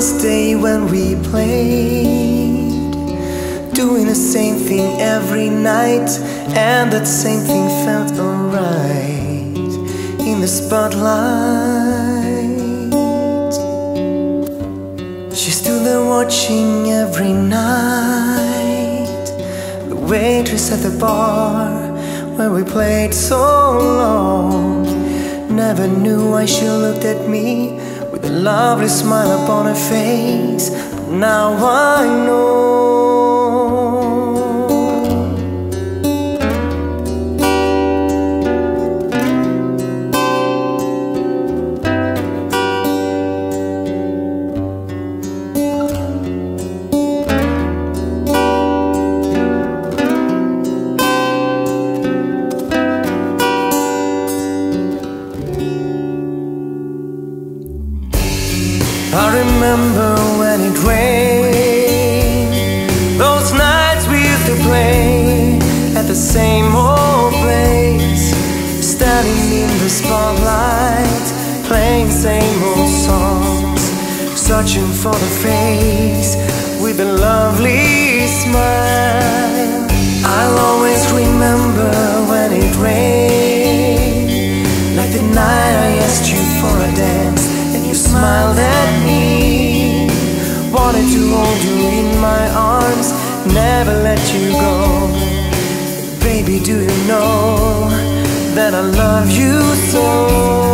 first day when we played Doing the same thing every night And that same thing felt alright In the spotlight. She stood there watching every night. The waitress at the bar Where we played so long. Never knew why she looked at me lovely smile upon her face. But now I know. I remember when it rained. Those nights we used to play At the same old place. Standing in the spotlight Playing same old songs. Searching for the face With a lovely smile. I'll always remember when it rained. Like the night I asked you for a dance And you smiled at me Wanted to hold you in my arms Never let you go. Baby, do you know That I love you so